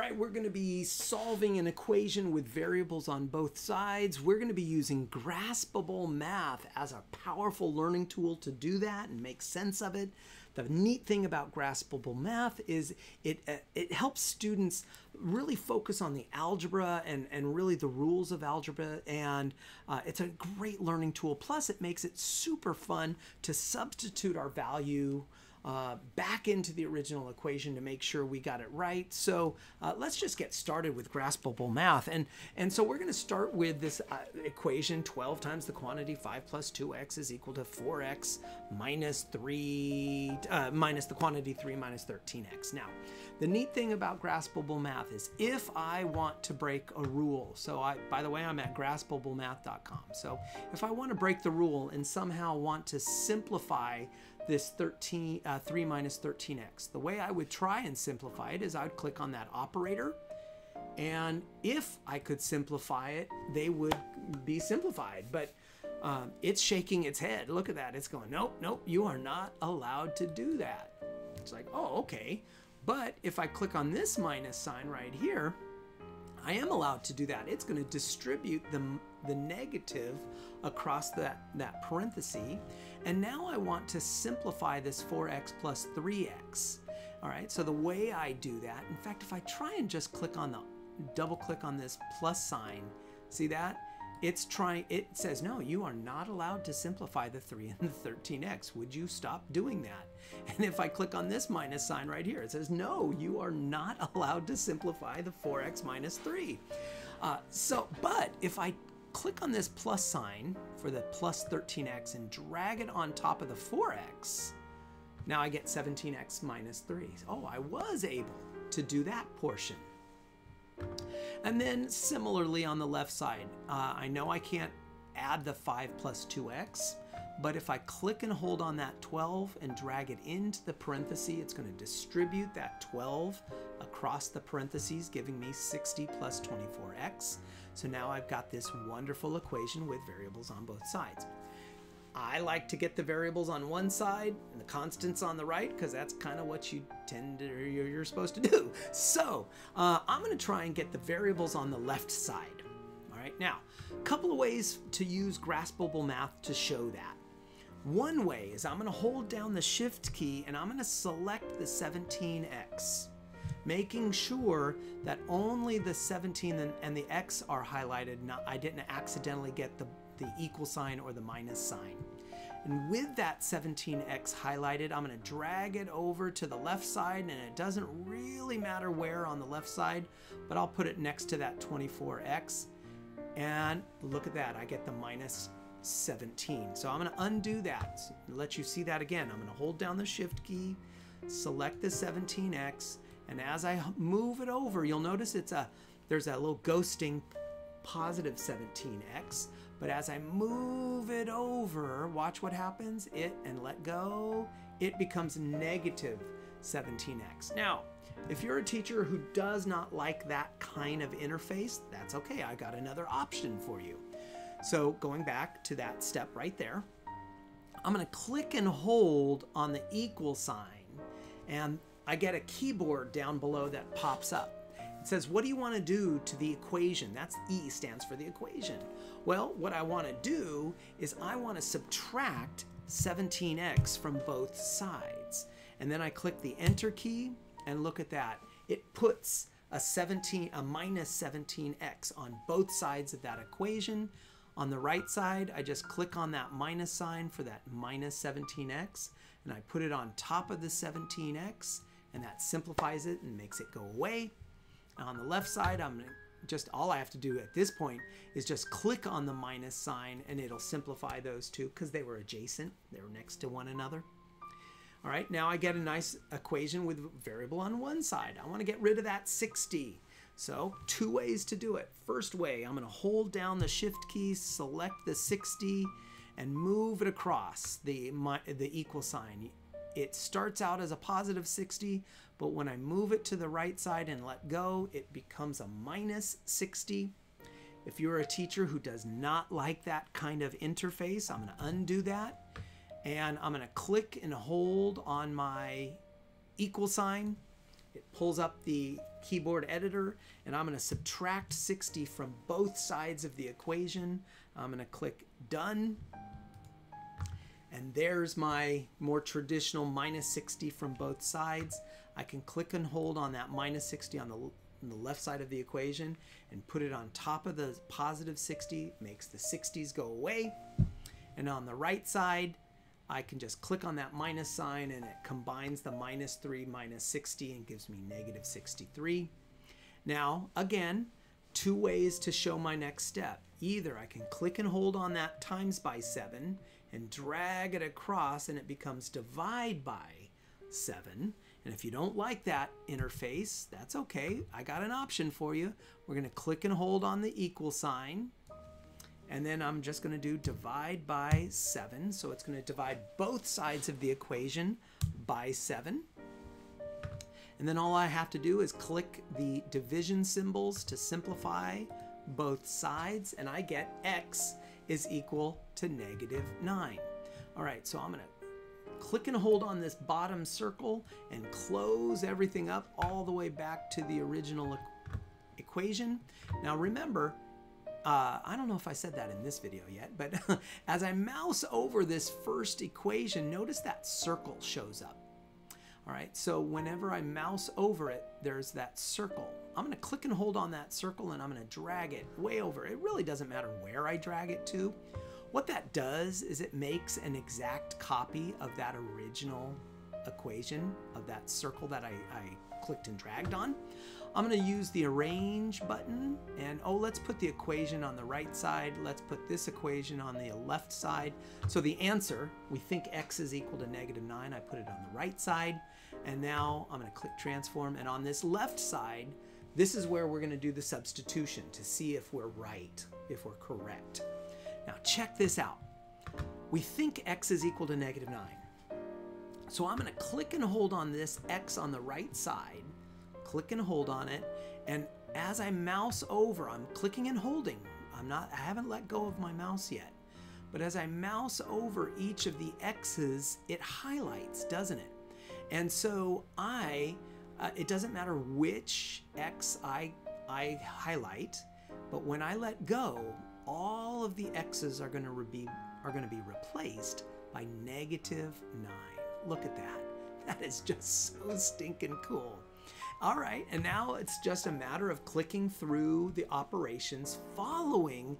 right, we're going to be solving an equation with variables on both sides. We're going to be using graspable math as a powerful learning tool to do that and make sense of it. The neat thing about graspable math is it uh, it helps students really focus on the algebra and, and really the rules of algebra and uh, it's a great learning tool. Plus it makes it super fun to substitute our value uh, back into the original equation to make sure we got it right. So uh, let's just get started with graspable math. And, and so we're going to start with this uh, equation 12 times the quantity 5 plus 2x is equal to 4x minus 3 uh, minus the quantity 3 minus 13x. Now, the neat thing about graspable math is if I want to break a rule, so I, by the way, I'm at graspablemath.com. So if I want to break the rule and somehow want to simplify this 13, uh, 3 minus 13x. The way I would try and simplify it is I would click on that operator and if I could simplify it, they would be simplified. But um, it's shaking its head. Look at that. It's going, nope, nope, you are not allowed to do that. It's like, oh, okay. But if I click on this minus sign right here, I am allowed to do that. It's going to distribute the, the negative across that, that parenthesis. And now I want to simplify this 4x plus 3x. All right, so the way I do that, in fact, if I try and just click on the, double click on this plus sign, see that? It's trying, it says, no, you are not allowed to simplify the 3 and the 13x. Would you stop doing that? And if I click on this minus sign right here, it says, no, you are not allowed to simplify the 4x minus 3. Uh, so, but if I click on this plus sign for the plus 13x and drag it on top of the 4x, now I get 17x minus 3. Oh, I was able to do that portion. And then similarly on the left side, uh, I know I can't add the 5 plus 2x, but if I click and hold on that 12 and drag it into the parenthesis, it's going to distribute that 12 across the parentheses, giving me 60 plus 24x. So now I've got this wonderful equation with variables on both sides. I like to get the variables on one side and the constants on the right because that's kind of what you tend to, you're, you're supposed to do. So uh, I'm going to try and get the variables on the left side. All right, now, a couple of ways to use graspable math to show that. One way is I'm going to hold down the shift key and I'm going to select the 17x making sure that only the 17 and, and the x are highlighted. Not, I didn't accidentally get the, the equal sign or the minus sign. And with that 17x highlighted, I'm going to drag it over to the left side, and it doesn't really matter where on the left side, but I'll put it next to that 24x. And look at that, I get the minus 17. So I'm going to undo that, let you see that again. I'm going to hold down the shift key, select the 17x, and as I move it over, you'll notice it's a there's that little ghosting positive 17x. But as I move it over, watch what happens. It and let go, it becomes negative 17x. Now, if you're a teacher who does not like that kind of interface, that's okay. I got another option for you. So going back to that step right there, I'm going to click and hold on the equal sign and I get a keyboard down below that pops up. It says, what do you want to do to the equation? That's E stands for the equation. Well, what I want to do is I want to subtract 17x from both sides. And then I click the enter key and look at that. It puts a 17 a minus 17x on both sides of that equation. On the right side, I just click on that minus sign for that minus 17x and I put it on top of the 17x and that simplifies it and makes it go away. On the left side, I'm gonna just all I have to do at this point is just click on the minus sign and it'll simplify those two because they were adjacent. They were next to one another. All right, now I get a nice equation with variable on one side. I want to get rid of that 60. So two ways to do it. First way, I'm going to hold down the shift key, select the 60, and move it across the, the equal sign it starts out as a positive 60, but when I move it to the right side and let go, it becomes a minus 60. If you're a teacher who does not like that kind of interface, I'm going to undo that. And I'm going to click and hold on my equal sign it pulls up the keyboard editor and I'm going to subtract 60 from both sides of the equation. I'm going to click done. And there's my more traditional minus 60 from both sides. I can click and hold on that minus 60 on the, on the left side of the equation and put it on top of the positive 60, makes the 60s go away. And on the right side, I can just click on that minus sign and it combines the minus 3 minus 60 and gives me negative 63. Now, again, two ways to show my next step. Either I can click and hold on that times by 7 and drag it across and it becomes divide by 7. And if you don't like that interface, that's okay. I got an option for you. We're going to click and hold on the equal sign and then I'm just going to do divide by 7. So it's going to divide both sides of the equation by 7. And then all I have to do is click the division symbols to simplify both sides, and I get x is equal to negative 9. All right, so I'm going to click and hold on this bottom circle and close everything up all the way back to the original equation. Now remember, uh, I don't know if I said that in this video yet, but as I mouse over this first equation, notice that circle shows up. All right, so whenever I mouse over it, there's that circle. I'm gonna click and hold on that circle and I'm gonna drag it way over. It really doesn't matter where I drag it to. What that does is it makes an exact copy of that original equation of that circle that I, I clicked and dragged on. I'm going to use the arrange button and oh let's put the equation on the right side let's put this equation on the left side so the answer we think x is equal to negative 9 I put it on the right side and now I'm going to click transform and on this left side this is where we're going to do the substitution to see if we're right if we're correct now check this out we think x is equal to negative 9 so I'm going to click and hold on this x on the right side click and hold on it. And as I mouse over, I'm clicking and holding. I'm not, I haven't let go of my mouse yet. But as I mouse over each of the X's, it highlights, doesn't it? And so I, uh, it doesn't matter which X I, I highlight, but when I let go, all of the X's are going to be are going to be replaced by negative nine. Look at that. That is just so stinking cool. All right, and now it's just a matter of clicking through the operations following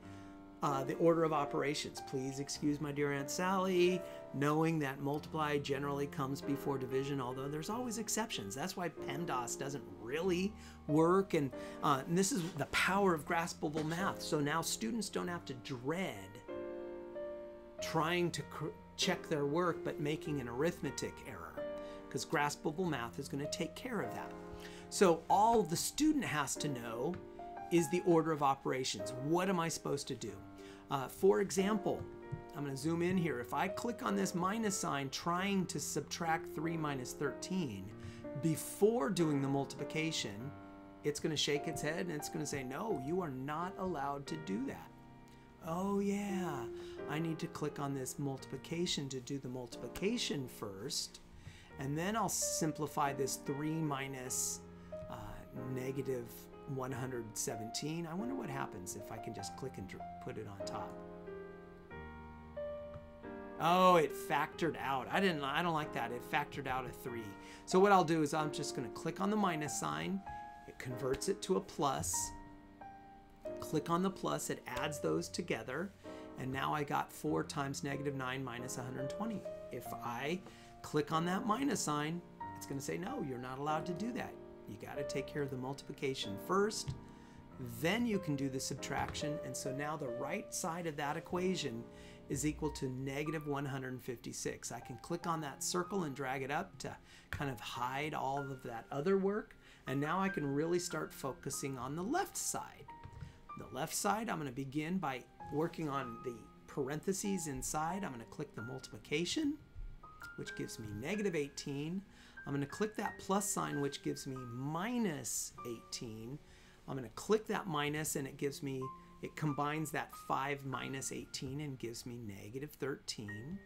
uh, the order of operations. Please excuse my dear Aunt Sally, knowing that multiply generally comes before division, although there's always exceptions. That's why PEMDAS doesn't really work, and, uh, and this is the power of graspable math. So now students don't have to dread trying to check their work but making an arithmetic error, because graspable math is going to take care of that. So all the student has to know is the order of operations. What am I supposed to do? Uh, for example, I'm going to zoom in here. If I click on this minus sign trying to subtract 3 minus 13, before doing the multiplication, it's going to shake its head and it's going to say, no, you are not allowed to do that. Oh yeah, I need to click on this multiplication to do the multiplication first. And then I'll simplify this 3 minus uh, negative 117. I wonder what happens if I can just click and put it on top. Oh, it factored out. I didn't I don't like that. It factored out a 3. So what I'll do is I'm just going to click on the minus sign. It converts it to a plus. Click on the plus, it adds those together. And now I got 4 times negative 9 minus 120. If I click on that minus sign, it's going to say, no, you're not allowed to do that. You got to take care of the multiplication first, then you can do the subtraction. And so now the right side of that equation is equal to negative 156. I can click on that circle and drag it up to kind of hide all of that other work. And now I can really start focusing on the left side. The left side, I'm going to begin by working on the parentheses inside. I'm going to click the multiplication, which gives me negative 18. I'm going to click that plus sign, which gives me minus 18. I'm going to click that minus and it gives me, it combines that 5 minus 18 and gives me negative 13.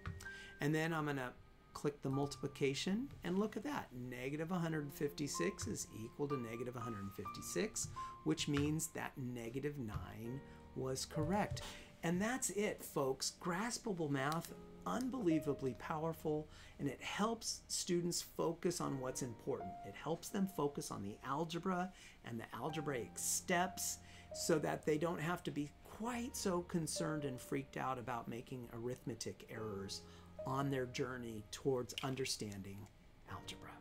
And then I'm going to click the multiplication, and look at that. Negative 156 is equal to negative 156, which means that negative 9 was correct. And that's it, folks. Graspable math, unbelievably powerful, and it helps students focus on what's important. It helps them focus on the algebra and the algebraic steps so that they don't have to be quite so concerned and freaked out about making arithmetic errors on their journey towards understanding algebra.